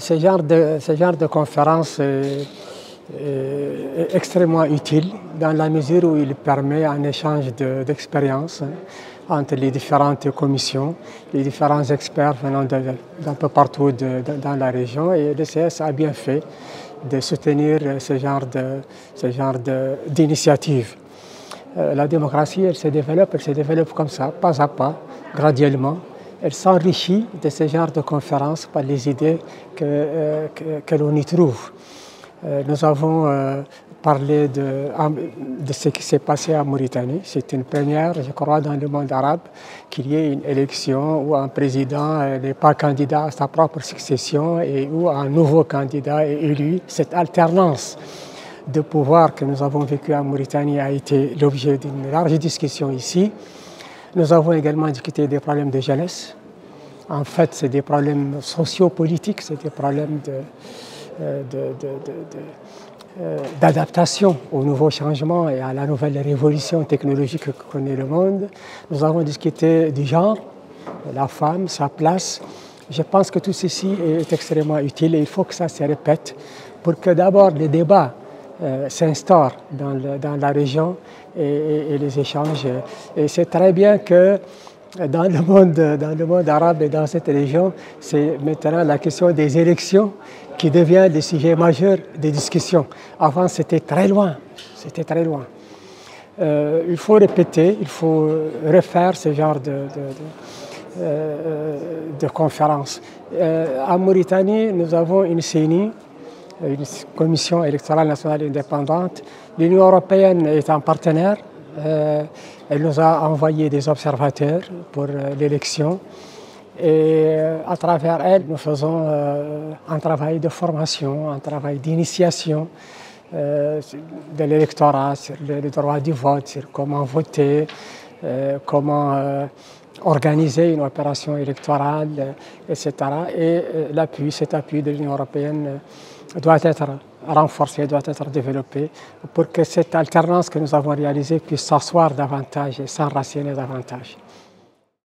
ce, genre de, de conférence est, extrêmement utile dans la mesure où il permet un échange d'expériences entre les différentes commissions, les différents experts venant d'un peu partout dans la région. Et le CS a bien fait de soutenir ce genre d'initiative. Euh, la démocratie, elle se développe, elle se développe comme ça, pas à pas, graduellement. Elle s'enrichit de ce genre de conférences par les idées que, euh, l'on y trouve. Euh, nous avons parlé de, de, ce qui s'est passé en Mauritanie. C'est une première, je crois, dans le monde arabe, qu'il y ait une élection où un président n'est pas candidat à sa propre succession et où un nouveau candidat est élu. Cette alternance de pouvoir que nous avons vécu en Mauritanie a été l'objet d'une large discussion ici. Nous avons également discuté des problèmes de jeunesse. En fait, c'est des problèmes sociopolitiques, c'est des problèmes euh, euh, d'adaptation aux nouveaux changements et à la nouvelle révolution technologique que connaît le monde. Nous avons discuté du genre, la femme, sa place. Je pense que tout ceci est extrêmement utile et il faut que ça se répète pour que d'abord les débats euh, s'instaure dans, la région et, les échanges. Et c'est très bien que dans le, monde, dans le monde arabe et dans cette région, c'est maintenant la question des élections qui devient le sujet majeur des discussions. Avant, c'était très loin. C'était très loin. Euh, il faut répéter, il faut refaire ce genre de, de, euh, de conférences. en Mauritanie, nous avons une CENI une commission électorale nationale indépendante. L'Union européenne est un partenaire. Euh, elle nous a envoyé des observateurs pour euh, l'élection. Et euh, à travers elle, nous faisons un travail de formation, un travail d'initiation de l'électorat sur le, droit du vote, sur comment voter, comment organiser une opération électorale, etc. Et l'appui, cet appui de l'Union européenne doit être renforcé, doit être développé pour que cette alternance que nous avons réalisée puisse s'asseoir davantage et s'enraciner davantage.